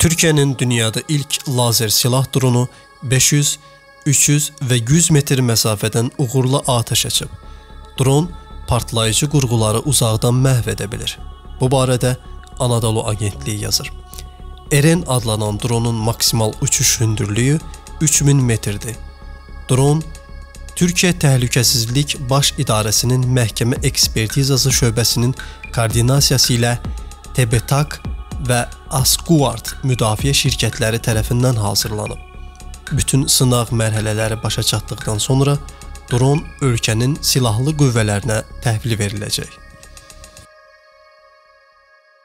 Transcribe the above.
Türkiyənin dünyada ilk lazer silah dronu 500, 300 və 100 metr məsafədən uğurlu atəş açıb. Dron partlayıcı qurğuları uzaqdan məhv edə bilir. Bu barədə Anadolu agentliyi yazır. Eren adlanan dronun maksimal uçuş hündürlüyü 3000 metrdir. Dron Türkiyə Təhlükəsizlik Baş İdarəsinin məhkəmə ekspertizası şöbəsinin koordinasiyası ilə TBTAK və Asquart müdafiə şirkətləri tərəfindən hazırlanıb. Bütün sınaq mərhələləri başa çatdıqdan sonra dron ölkənin silahlı qüvvələrinə təhvil veriləcək.